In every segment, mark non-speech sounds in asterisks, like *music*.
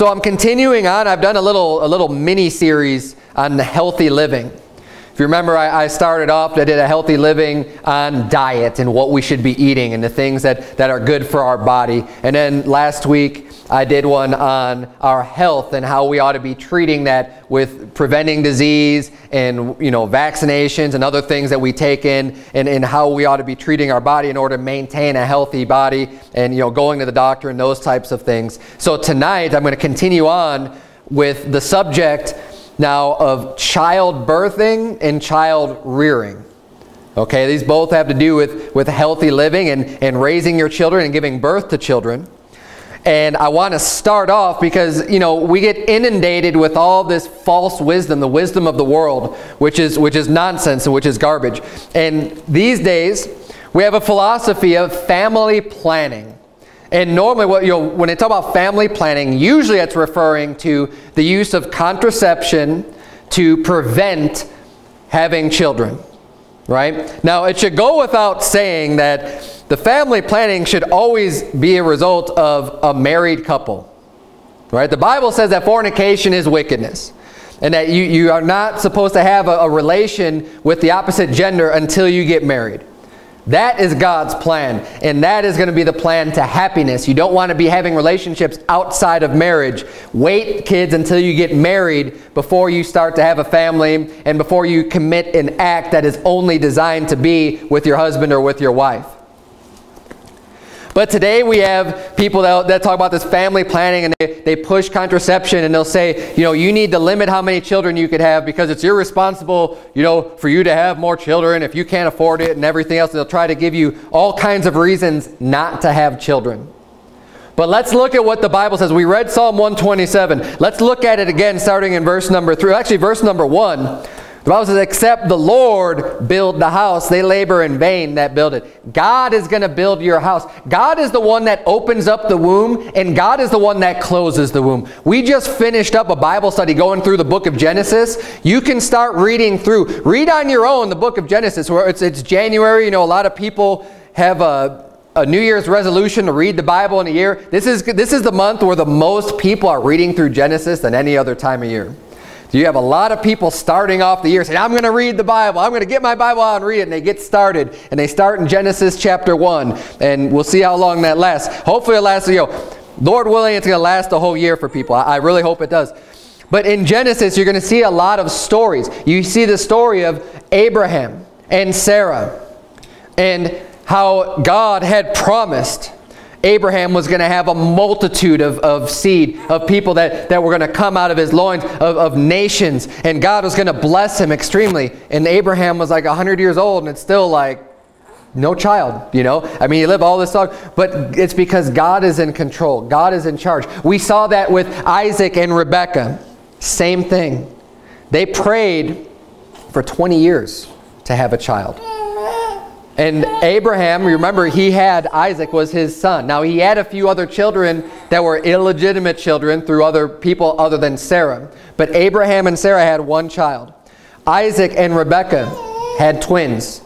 So I'm continuing on. I've done a little, a little mini series on healthy living. If you remember, I, I, started off, I did a healthy living on diet and what we should be eating and the things that, that are good for our body. And then last week, I did one on our health and how we ought to be treating that with preventing disease and you know vaccinations and other things that we take in and, and how we ought to be treating our body in order to maintain a healthy body and you know going to the doctor and those types of things. So tonight I'm going to continue on with the subject now of child birthing and child rearing. Okay, these both have to do with, with healthy living and, and raising your children and giving birth to children. And I want to start off because, you know, we get inundated with all this false wisdom, the wisdom of the world, which is, which is nonsense and which is garbage. And these days, we have a philosophy of family planning. And normally, what, you when they talk about family planning, usually it's referring to the use of contraception to prevent having children, right? Now, it should go without saying that the family planning should always be a result of a married couple. Right? The Bible says that fornication is wickedness. And that you, you are not supposed to have a, a relation with the opposite gender until you get married. That is God's plan. And that is going to be the plan to happiness. You don't want to be having relationships outside of marriage. Wait, kids, until you get married before you start to have a family and before you commit an act that is only designed to be with your husband or with your wife. But today we have people that, that talk about this family planning and they, they push contraception and they'll say, you know, you need to limit how many children you could have because it's irresponsible, you know, for you to have more children if you can't afford it and everything else. They'll try to give you all kinds of reasons not to have children. But let's look at what the Bible says. We read Psalm 127. Let's look at it again starting in verse number 3. Actually, verse number 1. The Bible says, except the Lord build the house, they labor in vain that build it. God is going to build your house. God is the one that opens up the womb, and God is the one that closes the womb. We just finished up a Bible study going through the book of Genesis. You can start reading through. Read on your own the book of Genesis. Where it's, it's January. You know, a lot of people have a a New Year's resolution to read the Bible in a year. This is, this is the month where the most people are reading through Genesis than any other time of year. You have a lot of people starting off the year saying, I'm going to read the Bible. I'm going to get my Bible out and read it. And they get started. And they start in Genesis chapter 1. And we'll see how long that lasts. Hopefully it lasts, you know, Lord willing, it's going to last a whole year for people. I, I really hope it does. But in Genesis, you're going to see a lot of stories. You see the story of Abraham and Sarah and how God had promised Abraham was going to have a multitude of, of seed, of people that, that were going to come out of his loins, of, of nations. And God was going to bless him extremely. And Abraham was like 100 years old, and it's still like, no child, you know? I mean, you live all this long, but it's because God is in control. God is in charge. We saw that with Isaac and Rebekah. Same thing. They prayed for 20 years to have a child. And Abraham, remember, he had Isaac was his son. Now, he had a few other children that were illegitimate children through other people other than Sarah. But Abraham and Sarah had one child. Isaac and Rebekah had twins,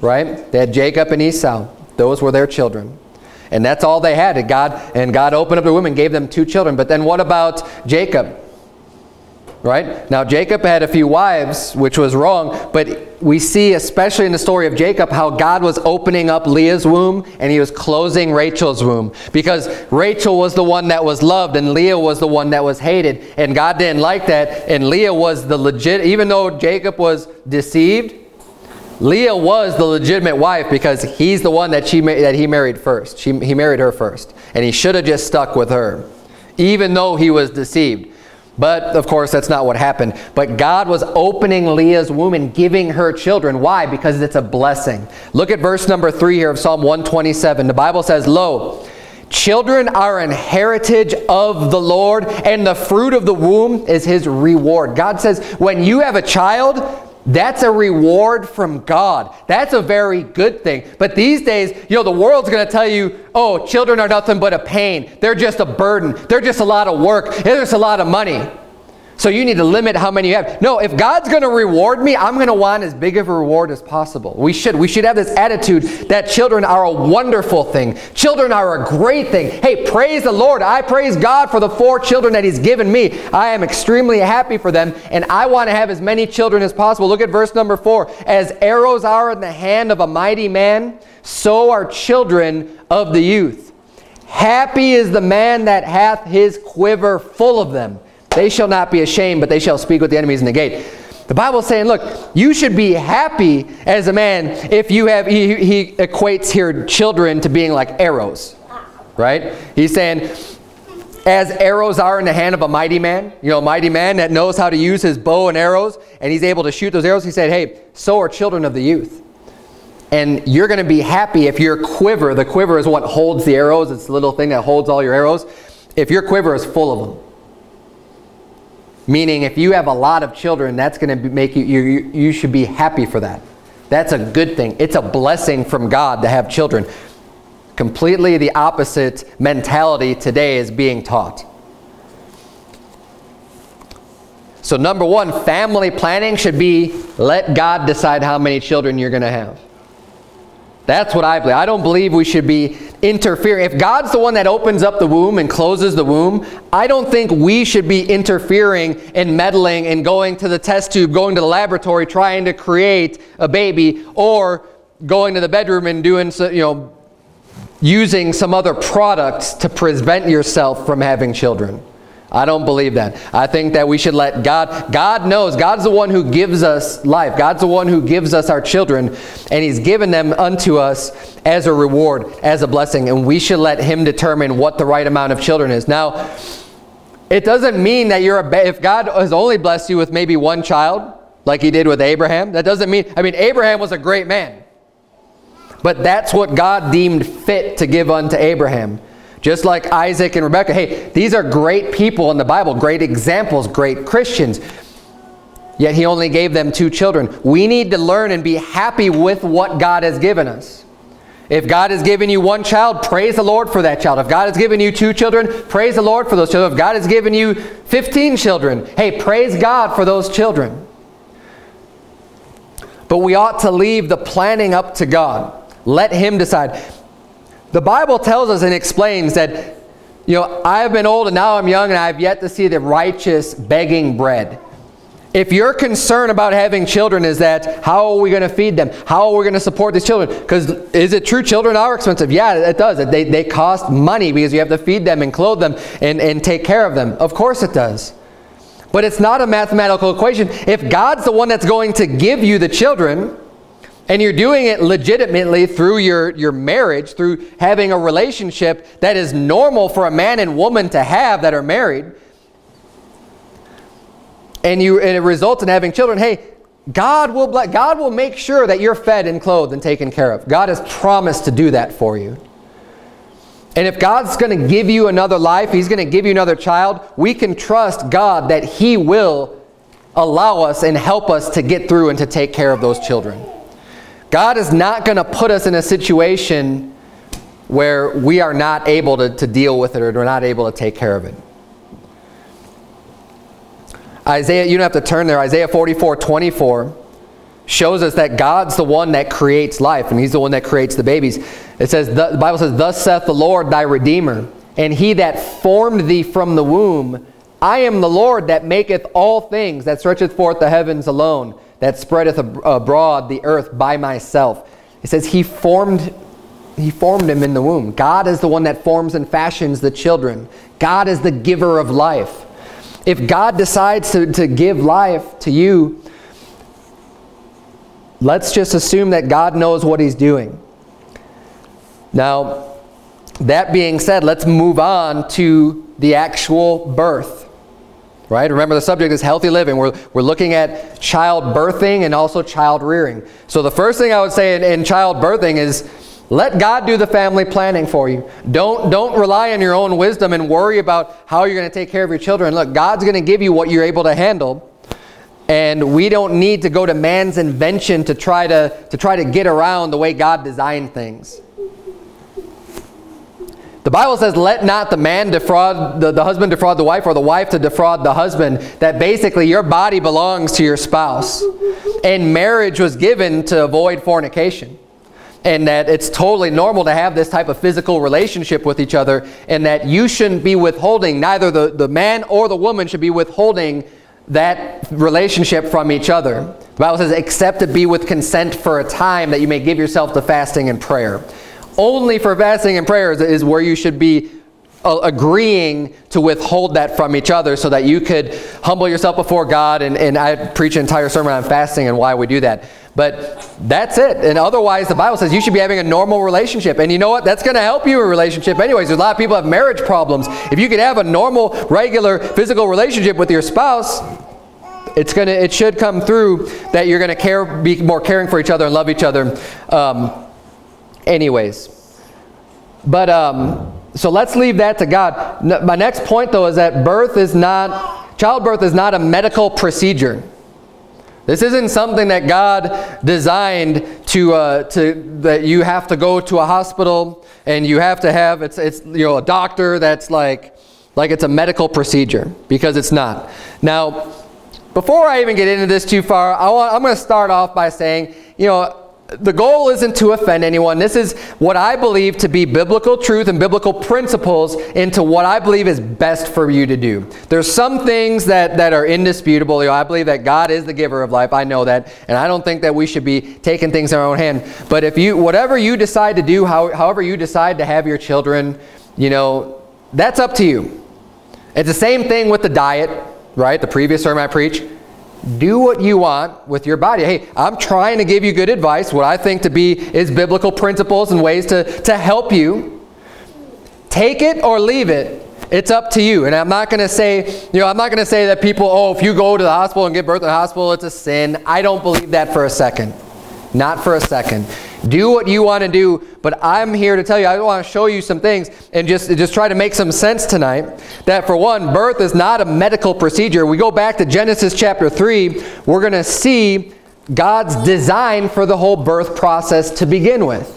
right? They had Jacob and Esau. Those were their children. And that's all they had. And God, and God opened up the womb and gave them two children. But then what about Jacob? Right? Now, Jacob had a few wives, which was wrong, but we see, especially in the story of Jacob, how God was opening up Leah's womb and he was closing Rachel's womb because Rachel was the one that was loved and Leah was the one that was hated. And God didn't like that. And Leah was the legit, even though Jacob was deceived, Leah was the legitimate wife because he's the one that, she, that he married first. She, he married her first. And he should have just stuck with her, even though he was deceived. But, of course, that's not what happened. But God was opening Leah's womb and giving her children. Why? Because it's a blessing. Look at verse number 3 here of Psalm 127. The Bible says, Lo, children are an heritage of the Lord, and the fruit of the womb is his reward. God says, when you have a child, that's a reward from God. That's a very good thing. But these days, you know, the world's going to tell you, oh, children are nothing but a pain. They're just a burden. They're just a lot of work. They're just a lot of money. So you need to limit how many you have. No, if God's going to reward me, I'm going to want as big of a reward as possible. We should. We should have this attitude that children are a wonderful thing. Children are a great thing. Hey, praise the Lord. I praise God for the four children that he's given me. I am extremely happy for them, and I want to have as many children as possible. Look at verse number four. As arrows are in the hand of a mighty man, so are children of the youth. Happy is the man that hath his quiver full of them. They shall not be ashamed, but they shall speak with the enemies in the gate. The Bible's saying, look, you should be happy as a man if you have, he, he equates here children to being like arrows, right? He's saying, as arrows are in the hand of a mighty man, you know, a mighty man that knows how to use his bow and arrows, and he's able to shoot those arrows, he said, hey, so are children of the youth. And you're going to be happy if your quiver, the quiver is what holds the arrows, it's the little thing that holds all your arrows, if your quiver is full of them. Meaning if you have a lot of children, that's going to make you, you, you should be happy for that. That's a good thing. It's a blessing from God to have children. Completely the opposite mentality today is being taught. So number one, family planning should be let God decide how many children you're going to have. That's what I believe. I don't believe we should be interfering. If God's the one that opens up the womb and closes the womb, I don't think we should be interfering and meddling and going to the test tube, going to the laboratory, trying to create a baby, or going to the bedroom and doing, you know, using some other products to prevent yourself from having children. I don't believe that. I think that we should let God, God knows, God's the one who gives us life. God's the one who gives us our children, and he's given them unto us as a reward, as a blessing, and we should let him determine what the right amount of children is. Now, it doesn't mean that you're a, if God has only blessed you with maybe one child, like he did with Abraham, that doesn't mean, I mean, Abraham was a great man. But that's what God deemed fit to give unto Abraham. Just like Isaac and Rebekah. Hey, these are great people in the Bible, great examples, great Christians. Yet he only gave them two children. We need to learn and be happy with what God has given us. If God has given you one child, praise the Lord for that child. If God has given you two children, praise the Lord for those children. If God has given you 15 children, hey, praise God for those children. But we ought to leave the planning up to God. Let him decide. The Bible tells us and explains that, you know, I have been old and now I'm young and I have yet to see the righteous begging bread. If your concern about having children is that, how are we going to feed them? How are we going to support these children? Because is it true children are expensive? Yeah, it does. They, they cost money because you have to feed them and clothe them and, and take care of them. Of course it does. But it's not a mathematical equation. If God's the one that's going to give you the children, and you're doing it legitimately through your, your marriage, through having a relationship that is normal for a man and woman to have that are married, and, you, and it results in having children, hey, God will, God will make sure that you're fed and clothed and taken care of. God has promised to do that for you. And if God's going to give you another life, He's going to give you another child, we can trust God that He will allow us and help us to get through and to take care of those children. God is not going to put us in a situation where we are not able to, to deal with it or we're not able to take care of it. Isaiah, you don't have to turn there. Isaiah 44, 24 shows us that God's the one that creates life, and he's the one that creates the babies. It says, the Bible says, Thus saith the Lord thy Redeemer, and he that formed thee from the womb, I am the Lord that maketh all things, that stretcheth forth the heavens alone that spreadeth abroad the earth by myself. It says he formed, he formed him in the womb. God is the one that forms and fashions the children. God is the giver of life. If God decides to, to give life to you, let's just assume that God knows what he's doing. Now, that being said, let's move on to the actual birth right? Remember the subject is healthy living. We're, we're looking at child birthing and also child rearing. So the first thing I would say in, in child birthing is let God do the family planning for you. Don't, don't rely on your own wisdom and worry about how you're going to take care of your children. Look, God's going to give you what you're able to handle. And we don't need to go to man's invention to try to, to try to get around the way God designed things. The Bible says, let not the man defraud, the, the husband defraud the wife, or the wife to defraud the husband. That basically your body belongs to your spouse. And marriage was given to avoid fornication. And that it's totally normal to have this type of physical relationship with each other. And that you shouldn't be withholding, neither the, the man or the woman should be withholding that relationship from each other. The Bible says, except to be with consent for a time that you may give yourself to fasting and prayer only for fasting and prayers is where you should be uh, agreeing to withhold that from each other so that you could humble yourself before God. And, and I preach an entire sermon on fasting and why we do that. But that's it. And otherwise, the Bible says you should be having a normal relationship. And you know what? That's going to help you in a relationship anyways. There's a lot of people have marriage problems. If you could have a normal, regular, physical relationship with your spouse, it's gonna, it should come through that you're going to care, be more caring for each other and love each other. Um, anyways. But um, so let's leave that to God. my next point though is that birth is not, childbirth is not a medical procedure. This isn't something that God designed to, uh, to that you have to go to a hospital and you have to have it's, it's you know a doctor that's like like it's a medical procedure because it's not. Now, before I even get into this too far, I want, I'm going to start off by saying, you know, the goal isn't to offend anyone. This is what I believe to be biblical truth and biblical principles into what I believe is best for you to do. There's some things that, that are indisputable. You know, I believe that God is the giver of life. I know that. And I don't think that we should be taking things in our own hand. But if you, whatever you decide to do, how, however you decide to have your children, you know, that's up to you. It's the same thing with the diet, right? The previous sermon I preached do what you want with your body. Hey, I'm trying to give you good advice, what I think to be is biblical principles and ways to, to help you. Take it or leave it. It's up to you. And I'm not going to say, you know, I'm not going to say that people, oh, if you go to the hospital and give birth in the hospital, it's a sin. I don't believe that for a second. Not for a second. Do what you want to do, but I'm here to tell you, I want to show you some things and just, just try to make some sense tonight. That for one, birth is not a medical procedure. We go back to Genesis chapter 3, we're going to see God's design for the whole birth process to begin with.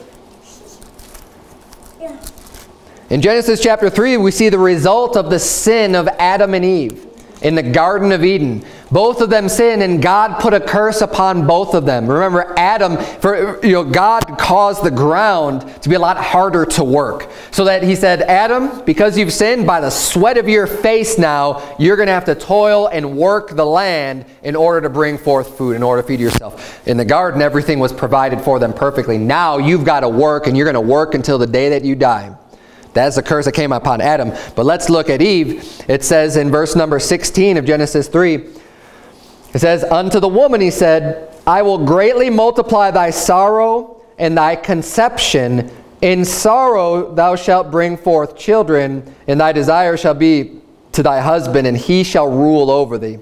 In Genesis chapter 3, we see the result of the sin of Adam and Eve in the Garden of Eden. Both of them sinned and God put a curse upon both of them. Remember Adam, for you know, God caused the ground to be a lot harder to work. So that he said, Adam, because you've sinned, by the sweat of your face now, you're going to have to toil and work the land in order to bring forth food, in order to feed yourself. In the garden, everything was provided for them perfectly. Now you've got to work and you're going to work until the day that you die. That's the curse that came upon Adam. But let's look at Eve. It says in verse number 16 of Genesis 3, it says, Unto the woman he said, I will greatly multiply thy sorrow and thy conception. In sorrow thou shalt bring forth children, and thy desire shall be to thy husband, and he shall rule over thee.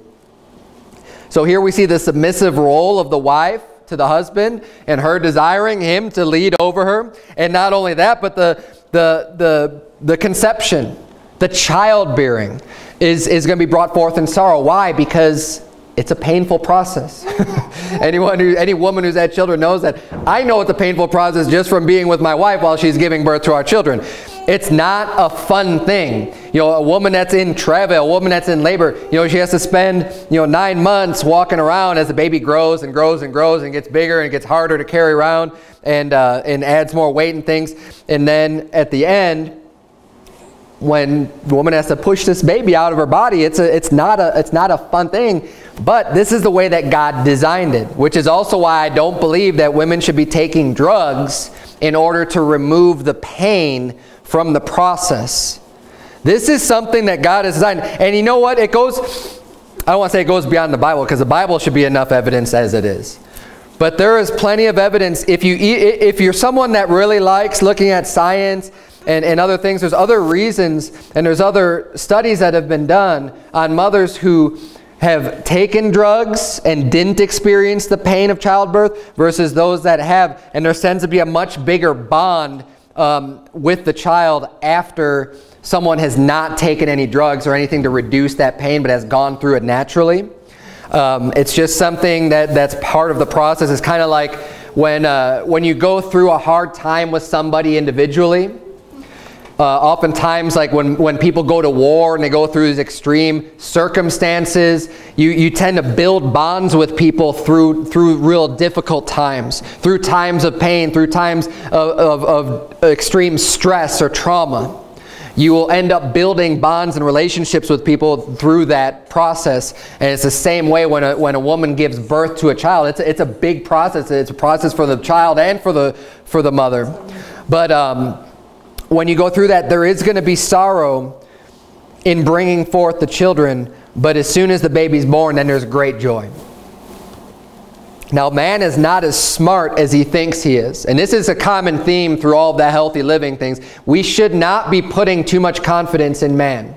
So here we see the submissive role of the wife to the husband and her desiring him to lead over her. And not only that, but the the, the, the conception, the childbearing is, is going to be brought forth in sorrow. Why? Because it's a painful process. *laughs* Anyone who, any woman who's had children knows that. I know it's a painful process just from being with my wife while she's giving birth to our children. It's not a fun thing. You know, a woman that's in travail, a woman that's in labor, you know, she has to spend, you know, nine months walking around as the baby grows and grows and grows and gets bigger and gets harder to carry around and, uh, and adds more weight and things. And then at the end, when the woman has to push this baby out of her body, it's, a, it's, not a, it's not a fun thing. But this is the way that God designed it, which is also why I don't believe that women should be taking drugs in order to remove the pain from the process. This is something that God has designed. And you know what? It goes, I don't want to say it goes beyond the Bible because the Bible should be enough evidence as it is. But there is plenty of evidence. If, you, if you're someone that really likes looking at science and, and other things, there's other reasons and there's other studies that have been done on mothers who have taken drugs and didn't experience the pain of childbirth versus those that have. And there tends to be a much bigger bond um, with the child after someone has not taken any drugs or anything to reduce that pain but has gone through it naturally. Um, it's just something that, that's part of the process. It's kind of like when, uh, when you go through a hard time with somebody individually uh, oftentimes like when, when people go to war and they go through these extreme circumstances, you, you tend to build bonds with people through, through real difficult times, through times of pain, through times of, of, of extreme stress or trauma. You will end up building bonds and relationships with people through that process. And it's the same way when a, when a woman gives birth to a child. It's a, it's a big process. It's a process for the child and for the, for the mother. But um, when you go through that, there is going to be sorrow in bringing forth the children, but as soon as the baby's born, then there's great joy. Now, man is not as smart as he thinks he is. And this is a common theme through all of the healthy living things. We should not be putting too much confidence in man.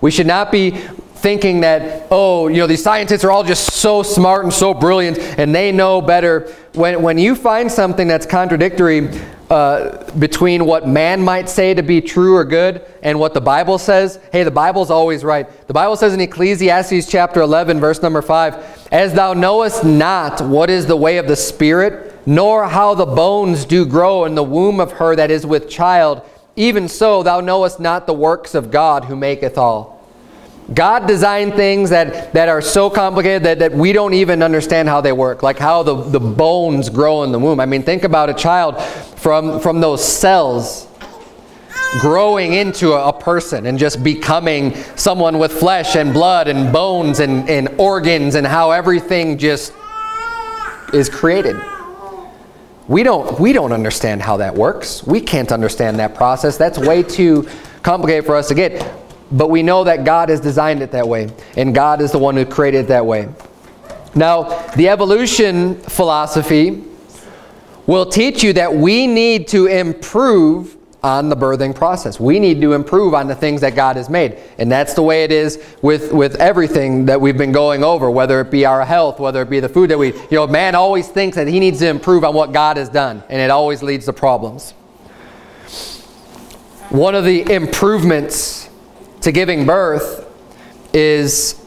We should not be thinking that, oh, you know, these scientists are all just so smart and so brilliant and they know better. When, when you find something that's contradictory, uh, between what man might say to be true or good and what the Bible says, hey, the Bible's always right. The Bible says in Ecclesiastes chapter 11, verse number 5, As thou knowest not what is the way of the Spirit, nor how the bones do grow in the womb of her that is with child, even so thou knowest not the works of God who maketh all. God designed things that, that are so complicated that, that we don't even understand how they work, like how the, the bones grow in the womb. I mean, think about a child from, from those cells growing into a, person and just becoming someone with flesh and blood and bones and, and organs and how everything just is created. We don't, we don't understand how that works. We can't understand that process. That's way too complicated for us to get. But we know that God has designed it that way, and God is the one who created it that way. Now, the evolution philosophy will teach you that we need to improve on the birthing process. We need to improve on the things that God has made. And that's the way it is with, with everything that we've been going over, whether it be our health, whether it be the food that we, you know, man always thinks that he needs to improve on what God has done, and it always leads to problems. One of the improvements to giving birth is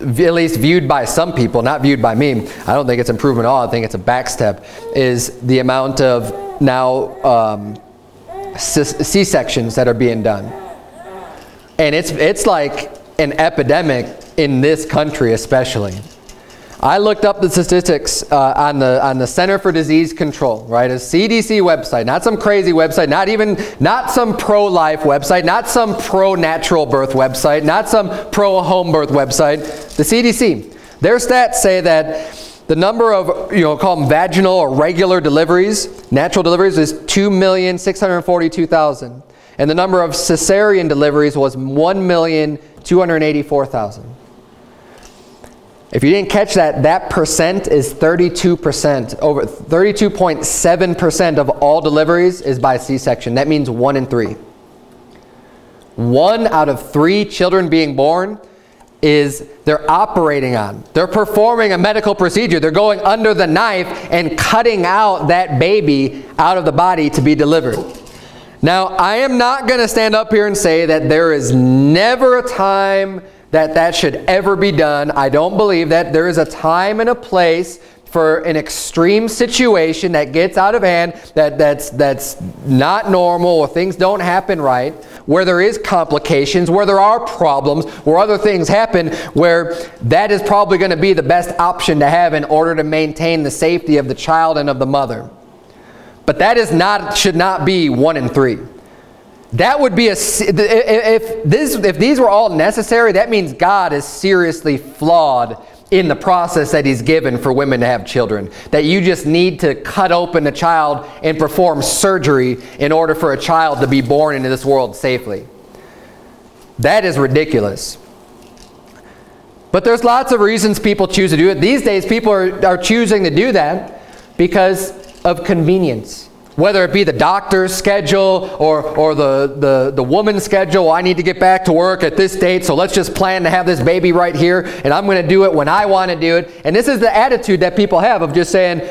at least viewed by some people, not viewed by me. I don't think it's improvement at all. I think it's a backstep. Is the amount of now um, C-sections that are being done, and it's it's like an epidemic in this country, especially. I looked up the statistics uh, on, the, on the Center for Disease Control, right? A CDC website, not some crazy website, not even, not some pro-life website, not some pro-natural birth website, not some pro-home birth website, the CDC. Their stats say that the number of, you know, call them vaginal or regular deliveries, natural deliveries is 2,642,000. And the number of cesarean deliveries was 1,284,000. If you didn't catch that, that percent is 32%. Over 32.7% of all deliveries is by C-section. That means one in three. One out of three children being born is they're operating on. They're performing a medical procedure. They're going under the knife and cutting out that baby out of the body to be delivered. Now, I am not going to stand up here and say that there is never a time that that should ever be done. I don't believe that. There is a time and a place for an extreme situation that gets out of hand, that, that's, that's not normal, or things don't happen right, where there is complications, where there are problems, where other things happen, where that is probably going to be the best option to have in order to maintain the safety of the child and of the mother. But that is not, should not be one in three. That would be a, if, this, if these were all necessary, that means God is seriously flawed in the process that he's given for women to have children. That you just need to cut open a child and perform surgery in order for a child to be born into this world safely. That is ridiculous. But there's lots of reasons people choose to do it. These days people are, are choosing to do that because of convenience whether it be the doctor's schedule or, or the, the, the woman's schedule. I need to get back to work at this date, so let's just plan to have this baby right here, and I'm going to do it when I want to do it. And this is the attitude that people have of just saying,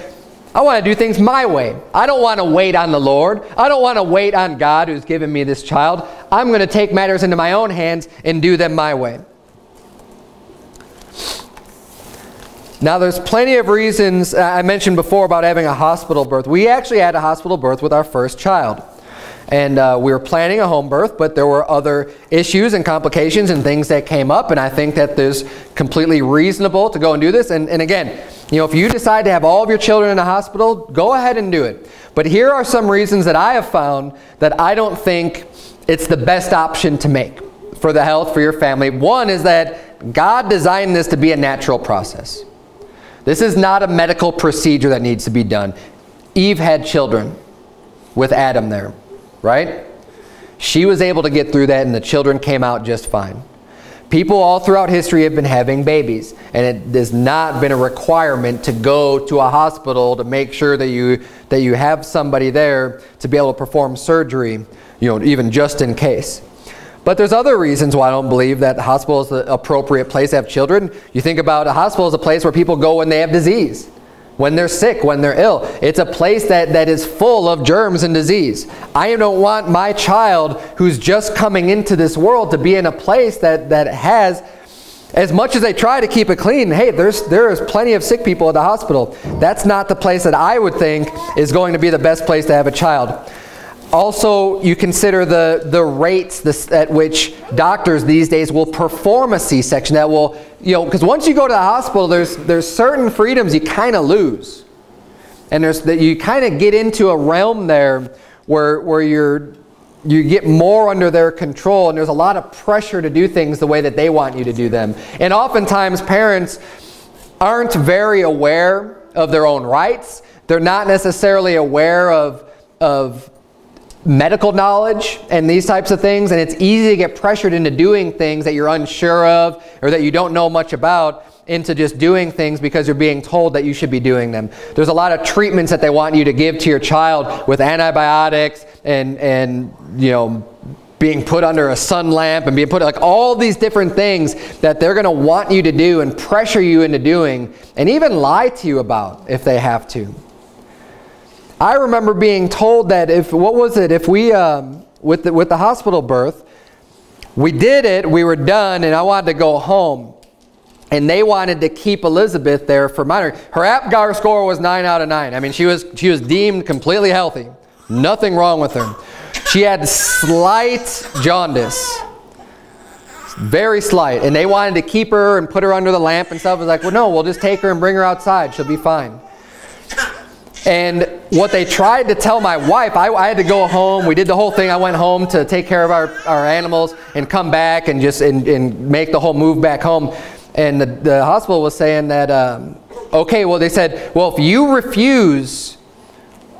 I want to do things my way. I don't want to wait on the Lord. I don't want to wait on God who's given me this child. I'm going to take matters into my own hands and do them my way. Now, there's plenty of reasons. Uh, I mentioned before about having a hospital birth. We actually had a hospital birth with our first child. and uh, we were planning a home birth, but there were other issues and complications and things that came up, and I think that there's completely reasonable to go and do this. And, and again, you know, if you decide to have all of your children in a hospital, go ahead and do it. But here are some reasons that I have found that I don't think it's the best option to make for the health for your family. One is that God designed this to be a natural process. This is not a medical procedure that needs to be done. Eve had children with Adam there, right? She was able to get through that and the children came out just fine. People all throughout history have been having babies, and it has not been a requirement to go to a hospital to make sure that you, that you have somebody there to be able to perform surgery, you know, even just in case. But there's other reasons why I don't believe that the hospital is the appropriate place to have children. You think about a hospital as a place where people go when they have disease when they're sick, when they're ill. It's a place that, that is full of germs and disease. I don't want my child who's just coming into this world to be in a place that, that has, as much as they try to keep it clean, hey, there's, there's plenty of sick people at the hospital. That's not the place that I would think is going to be the best place to have a child. Also, you consider the, the rates this, at which doctors these days will perform a C-section that will, you know, because once you go to the hospital, there's, there's certain freedoms you kind of lose. And there's that you kind of get into a realm there where, where you're, you get more under their control and there's a lot of pressure to do things the way that they want you to do them. And oftentimes parents aren't very aware of their own rights. They're not necessarily aware of, of medical knowledge and these types of things and it's easy to get pressured into doing things that you're unsure of or that you don't know much about into just doing things because you're being told that you should be doing them. There's a lot of treatments that they want you to give to your child with antibiotics and, and you know, being put under a sun lamp and being put like all these different things that they're going to want you to do and pressure you into doing and even lie to you about if they have to. I remember being told that if, what was it, if we, um, with, the, with the hospital birth, we did it, we were done, and I wanted to go home. And they wanted to keep Elizabeth there for minor. Her APGAR score was 9 out of 9. I mean, she was, she was deemed completely healthy. Nothing wrong with her. She had slight jaundice. Very slight. And they wanted to keep her and put her under the lamp and stuff. I was like, well, no, we'll just take her and bring her outside. She'll be fine. And what they tried to tell my wife, I, I, had to go home. We did the whole thing. I went home to take care of our, our animals and come back and just and, and make the whole move back home. And the, the hospital was saying that, um, okay, well, they said, well, if you refuse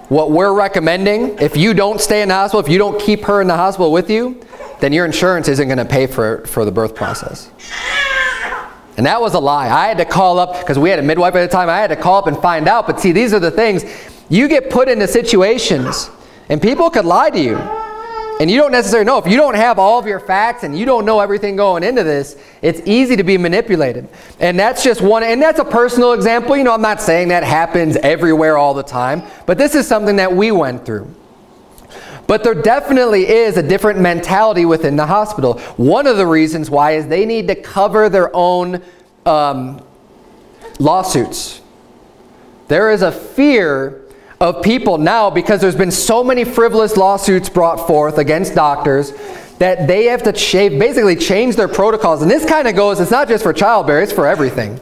what we're recommending, if you don't stay in the hospital, if you don't keep her in the hospital with you, then your insurance isn't going to pay for, for the birth process. And that was a lie. I had to call up, because we had a midwife at the time, I had to call up and find out. But see, these are the things. You get put into situations, and people could lie to you. And you don't necessarily know. If you don't have all of your facts and you don't know everything going into this, it's easy to be manipulated. And that's just one, and that's a personal example. You know, I'm not saying that happens everywhere all the time, but this is something that we went through. But there definitely is a different mentality within the hospital. One of the reasons why is they need to cover their own um, lawsuits. There is a fear of people now because there's been so many frivolous lawsuits brought forth against doctors that they have to basically change their protocols. And this kind of goes, it's not just for childbearing, it's for everything.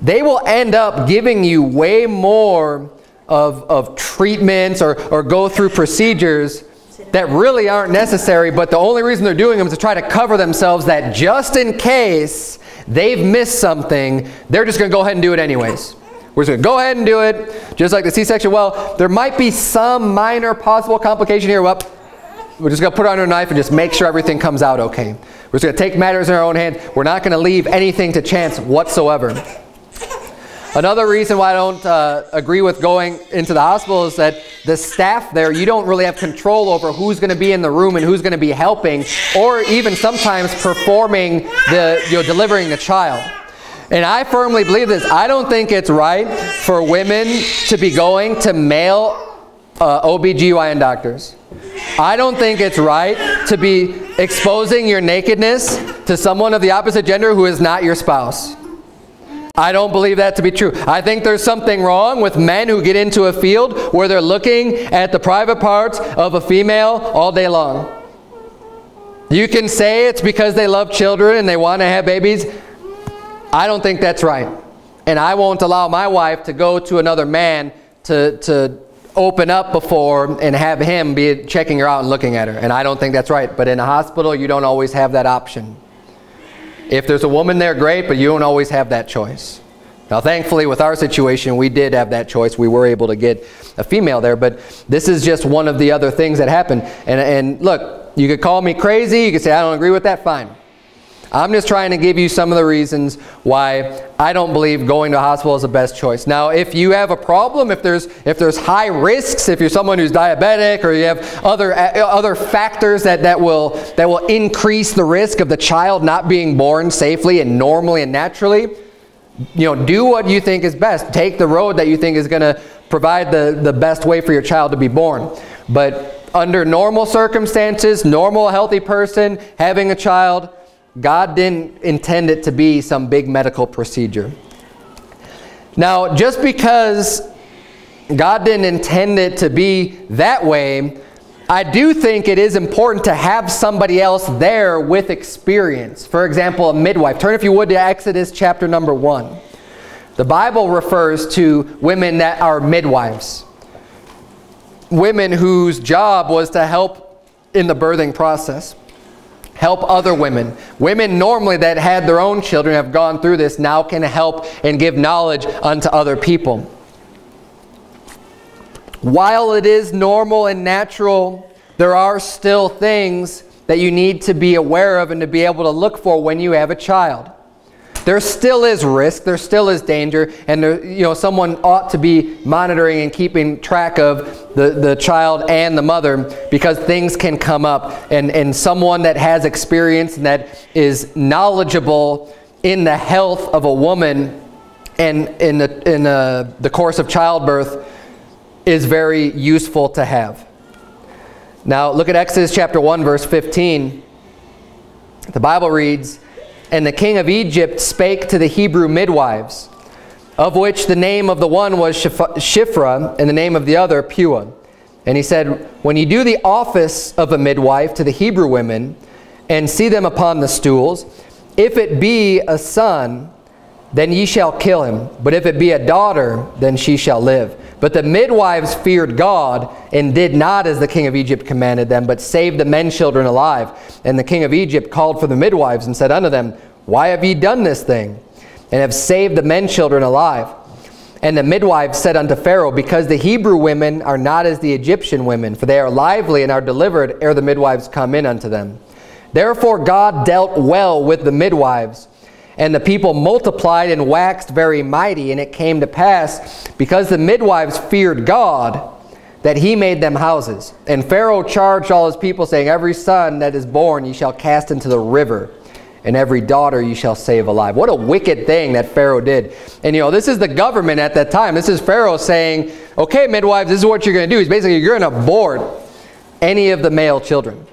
They will end up giving you way more of, of treatments or, or go through procedures that really aren't necessary, but the only reason they're doing them is to try to cover themselves that just in case they've missed something, they're just going to go ahead and do it anyways. We're just going to go ahead and do it, just like the C-section. Well, there might be some minor possible complication here. Well, we're just going to put under a knife and just make sure everything comes out okay. We're just going to take matters in our own hands. We're not going to leave anything to chance whatsoever. Another reason why I don't uh, agree with going into the hospital is that the staff there, you don't really have control over who's going to be in the room and who's going to be helping or even sometimes performing the, you know, delivering the child. And I firmly believe this. I don't think it's right for women to be going to male uh, OBGYN doctors. I don't think it's right to be exposing your nakedness to someone of the opposite gender who is not your spouse. I don't believe that to be true. I think there's something wrong with men who get into a field where they're looking at the private parts of a female all day long. You can say it's because they love children and they want to have babies. I don't think that's right. And I won't allow my wife to go to another man to, to open up before and have him be checking her out and looking at her. And I don't think that's right. But in a hospital, you don't always have that option. If there's a woman there, great, but you don't always have that choice. Now, thankfully, with our situation, we did have that choice. We were able to get a female there, but this is just one of the other things that happened. And, and look, you could call me crazy. You could say, I don't agree with that. Fine. I'm just trying to give you some of the reasons why I don't believe going to a hospital is the best choice. Now, if you have a problem, if there's if there's high risks, if you're someone who's diabetic or you have other uh, other factors that that will that will increase the risk of the child not being born safely and normally and naturally, you know, do what you think is best. Take the road that you think is going to provide the the best way for your child to be born. But under normal circumstances, normal healthy person having a child, God didn't intend it to be some big medical procedure. Now, just because God didn't intend it to be that way, I do think it is important to have somebody else there with experience. For example, a midwife. Turn, if you would, to Exodus chapter number 1. The Bible refers to women that are midwives. Women whose job was to help in the birthing process help other women. Women normally that had their own children have gone through this now can help and give knowledge unto other people. While it is normal and natural, there are still things that you need to be aware of and to be able to look for when you have a child. There still is risk, there still is danger, and there, you know someone ought to be monitoring and keeping track of the, the child and the mother because things can come up. And, and someone that has experience and that is knowledgeable in the health of a woman and in the, in the, the course of childbirth is very useful to have. Now look at Exodus chapter 1 verse 15. The Bible reads, and the king of Egypt spake to the Hebrew midwives, of which the name of the one was Shiphrah, and the name of the other Puah. And he said, When ye do the office of a midwife to the Hebrew women, and see them upon the stools, if it be a son, then ye shall kill him. But if it be a daughter, then she shall live. But the midwives feared God and did not as the king of Egypt commanded them, but saved the men children alive. And the king of Egypt called for the midwives and said unto them, Why have ye done this thing? And have saved the men children alive. And the midwives said unto Pharaoh, Because the Hebrew women are not as the Egyptian women, for they are lively and are delivered ere the midwives come in unto them. Therefore God dealt well with the midwives, and the people multiplied and waxed very mighty. And it came to pass, because the midwives feared God, that he made them houses. And Pharaoh charged all his people, saying, Every son that is born ye shall cast into the river, and every daughter you shall save alive. What a wicked thing that Pharaoh did. And you know, this is the government at that time. This is Pharaoh saying, okay, midwives, this is what you're going to do. He's basically, you're going to abort any of the male children.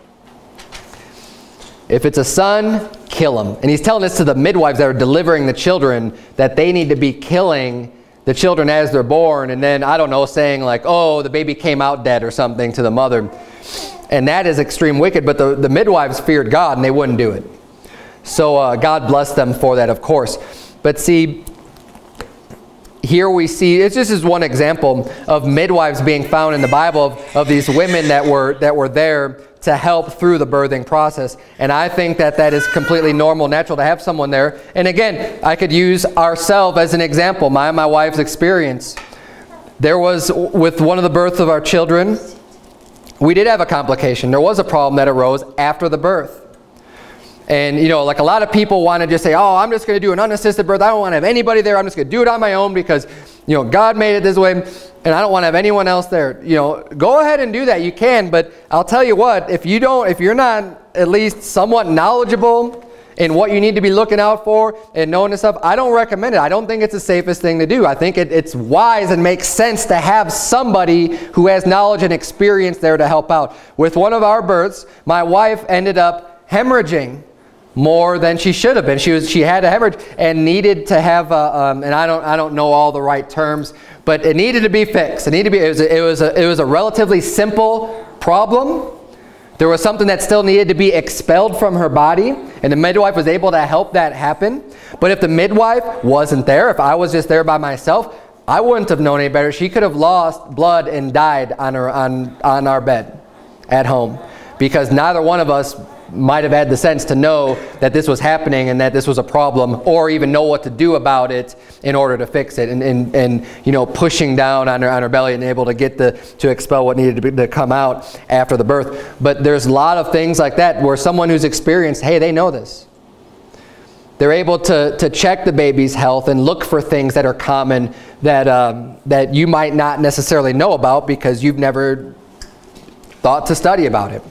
If it's a son, kill him. And he's telling this to the midwives that are delivering the children that they need to be killing the children as they're born and then, I don't know, saying like, oh, the baby came out dead or something to the mother. And that is extreme wicked, but the, the midwives feared God and they wouldn't do it. So uh, God blessed them for that, of course. But see, here we see, it's just is one example of midwives being found in the Bible of, of these women that were, that were there to help through the birthing process. And I think that that is completely normal, natural to have someone there. And again, I could use ourselves as an example, my my wife's experience. There was, with one of the births of our children, we did have a complication. There was a problem that arose after the birth. And, you know, like a lot of people want to just say, oh, I'm just going to do an unassisted birth. I don't want to have anybody there. I'm just going to do it on my own because, you know, God made it this way and I don't want to have anyone else there. You know, go ahead and do that. You can, but I'll tell you what, if you don't, if you're not at least somewhat knowledgeable in what you need to be looking out for and knowing this stuff, I don't recommend it. I don't think it's the safest thing to do. I think it, it's wise and makes sense to have somebody who has knowledge and experience there to help out. With one of our births, my wife ended up hemorrhaging more than she should have been. She was she had a hemorrhage and needed to have a, um, and I don't I don't know all the right terms, but it needed to be fixed. It needed to be it was a, it was a, it was a relatively simple problem. There was something that still needed to be expelled from her body, and the midwife was able to help that happen. But if the midwife wasn't there, if I was just there by myself, I wouldn't have known any better. She could have lost blood and died on, her, on, on our bed at home because neither one of us might have had the sense to know that this was happening and that this was a problem or even know what to do about it in order to fix it. And, and, and you know pushing down on her, on her belly and able to get the to expel what needed to, be, to come out after the birth. But there's a lot of things like that where someone who's experienced hey they know this. They're able to, to check the baby's health and look for things that are common that, um, that you might not necessarily know about because you've never thought to study about it.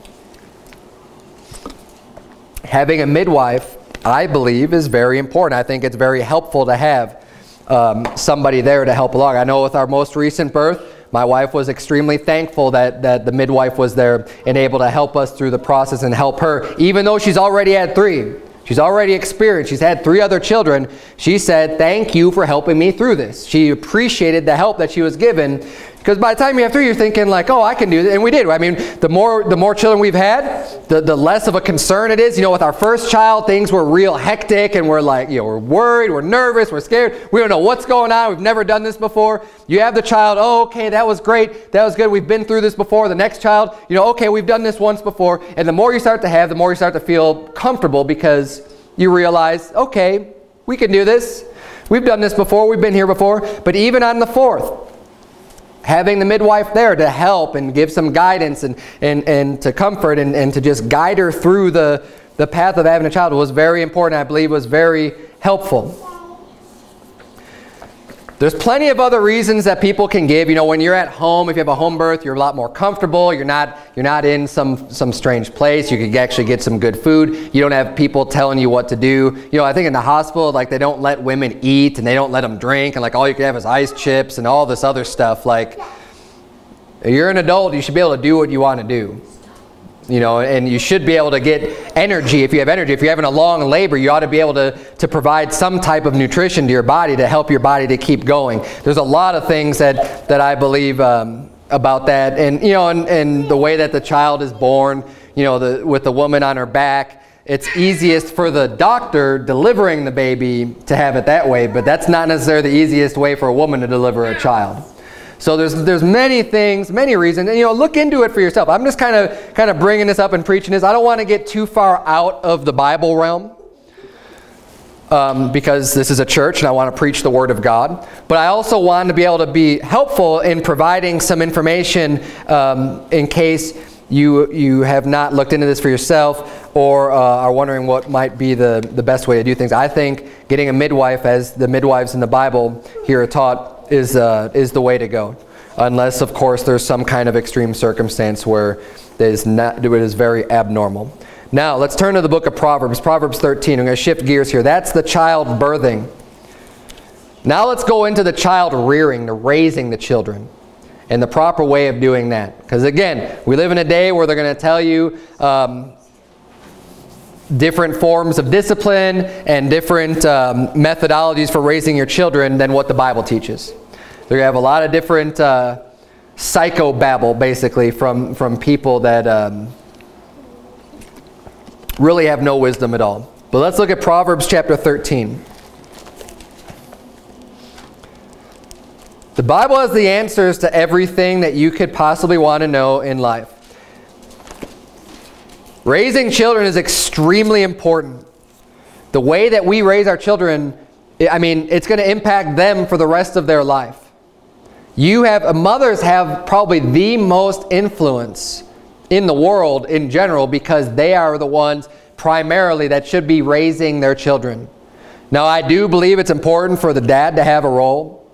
Having a midwife, I believe, is very important. I think it's very helpful to have um, somebody there to help along. I know with our most recent birth, my wife was extremely thankful that, that the midwife was there and able to help us through the process and help her, even though she's already had three. She's already experienced. She's had three other children. She said, thank you for helping me through this. She appreciated the help that she was given because by the time you have three, you're thinking like, oh, I can do this. And we did. I mean, the more, the more children we've had, the, the less of a concern it is. You know, with our first child, things were real hectic and we're like, you know, we're worried, we're nervous, we're scared. We don't know what's going on. We've never done this before. You have the child, oh, okay, that was great. That was good. We've been through this before. The next child, you know, okay, we've done this once before. And the more you start to have, the more you start to feel comfortable because you realize, okay, we can do this. We've done this before. We've been here before. But even on the fourth, having the midwife there to help and give some guidance and, and, and to comfort and, and to just guide her through the, the path of having a child was very important. I believe was very helpful. There's plenty of other reasons that people can give. You know, when you're at home, if you have a home birth, you're a lot more comfortable. You're not, you're not in some, some strange place. You can actually get some good food. You don't have people telling you what to do. You know, I think in the hospital, like they don't let women eat and they don't let them drink and like all you can have is ice chips and all this other stuff. Like, you're an adult, you should be able to do what you want to do. You know, and you should be able to get energy if you have energy. If you're having a long labor, you ought to be able to, to provide some type of nutrition to your body to help your body to keep going. There's a lot of things that, that I believe um, about that. And, you know, and, and the way that the child is born, you know, the, with the woman on her back, it's easiest for the doctor delivering the baby to have it that way, but that's not necessarily the easiest way for a woman to deliver a child. So there's, there's many things, many reasons, and you know, look into it for yourself. I'm just kind of kind of bringing this up and preaching this. I don't want to get too far out of the Bible realm um, because this is a church and I want to preach the Word of God. But I also want to be able to be helpful in providing some information um, in case you, you have not looked into this for yourself or uh, are wondering what might be the, the best way to do things. I think getting a midwife, as the midwives in the Bible here are taught, is, uh, is the way to go. Unless, of course, there's some kind of extreme circumstance where it is, not, it is very abnormal. Now, let's turn to the book of Proverbs, Proverbs 13. I'm going to shift gears here. That's the child birthing. Now let's go into the child rearing, the raising the children, and the proper way of doing that. Because again, we live in a day where they're going to tell you um, different forms of discipline and different um, methodologies for raising your children than what the Bible teaches. They're going to have a lot of different uh, psychobabble, basically, from, from people that um, really have no wisdom at all. But let's look at Proverbs chapter 13. The Bible has the answers to everything that you could possibly want to know in life. Raising children is extremely important. The way that we raise our children, I mean, it's going to impact them for the rest of their life. You have, mothers have probably the most influence in the world in general because they are the ones primarily that should be raising their children. Now, I do believe it's important for the dad to have a role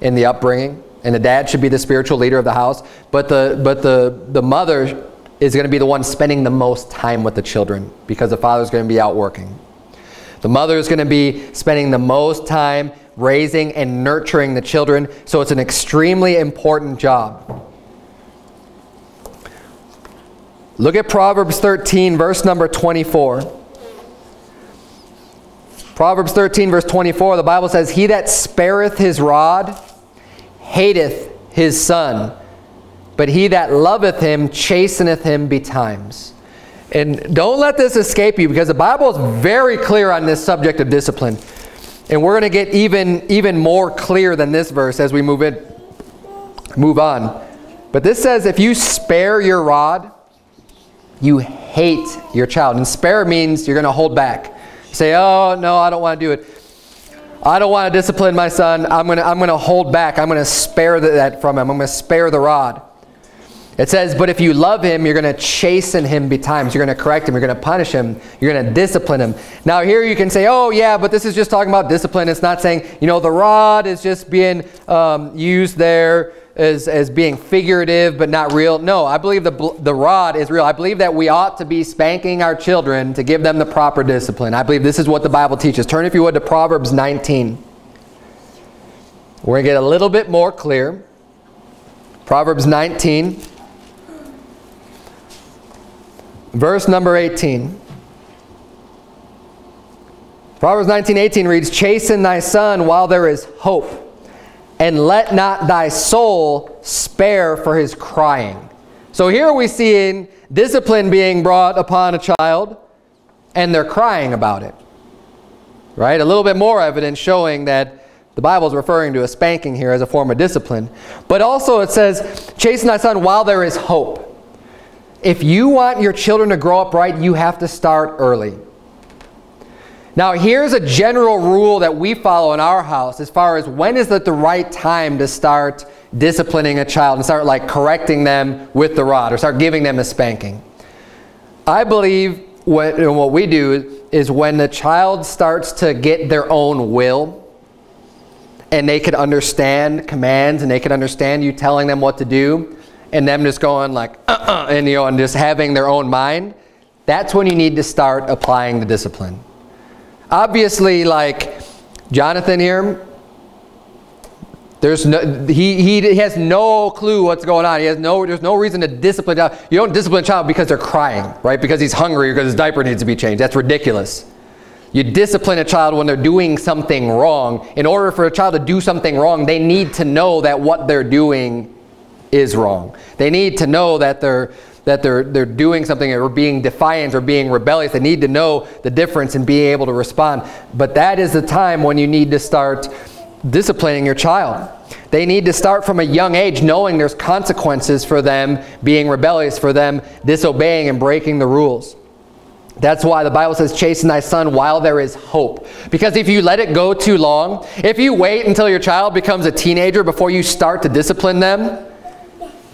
in the upbringing, and the dad should be the spiritual leader of the house, but the, but the, the mother is going to be the one spending the most time with the children because the father is going to be out working. The mother is going to be spending the most time raising and nurturing the children, so it's an extremely important job. Look at Proverbs 13, verse number 24. Proverbs 13, verse 24, the Bible says, He that spareth his rod hateth his son, but he that loveth him chasteneth him betimes. And don't let this escape you because the Bible is very clear on this subject of discipline. And we're going to get even, even more clear than this verse as we move, it, move on. But this says, if you spare your rod, you hate your child. And spare means you're going to hold back. Say, oh, no, I don't want to do it. I don't want to discipline my son. I'm going to, I'm going to hold back. I'm going to spare that from him. I'm going to spare the rod. It says, but if you love him, you're going to chasten him betimes. You're going to correct him. You're going to punish him. You're going to discipline him. Now here you can say, oh yeah, but this is just talking about discipline. It's not saying, you know, the rod is just being um, used there as, as being figurative but not real. No, I believe the, the rod is real. I believe that we ought to be spanking our children to give them the proper discipline. I believe this is what the Bible teaches. Turn, if you would, to Proverbs 19. We're going to get a little bit more clear. Proverbs 19. Verse number 18. Proverbs 19:18 reads, "Chasten thy son while there is hope, and let not thy soul spare for his crying." So here we see in discipline being brought upon a child, and they're crying about it. Right? A little bit more evidence showing that the Bible is referring to a spanking here as a form of discipline. But also it says, "Chasten thy son while there is hope." If you want your children to grow up right, you have to start early. Now, here's a general rule that we follow in our house as far as when is it the right time to start disciplining a child and start like correcting them with the rod or start giving them a spanking. I believe what, what we do is when the child starts to get their own will and they can understand commands and they can understand you telling them what to do, and them just going like, uh-uh, and, you know, and just having their own mind, that's when you need to start applying the discipline. Obviously, like Jonathan here, there's no, he, he has no clue what's going on. He has no, there's no reason to discipline a child. You don't discipline a child because they're crying, right? Because he's hungry or because his diaper needs to be changed. That's ridiculous. You discipline a child when they're doing something wrong. In order for a child to do something wrong, they need to know that what they're doing is wrong. They need to know that they're that they're, they're doing something or being defiant or being rebellious. They need to know the difference and being able to respond. But that is the time when you need to start disciplining your child. They need to start from a young age knowing there's consequences for them being rebellious, for them disobeying and breaking the rules. That's why the Bible says, chasten thy son while there is hope. Because if you let it go too long, if you wait until your child becomes a teenager before you start to discipline them,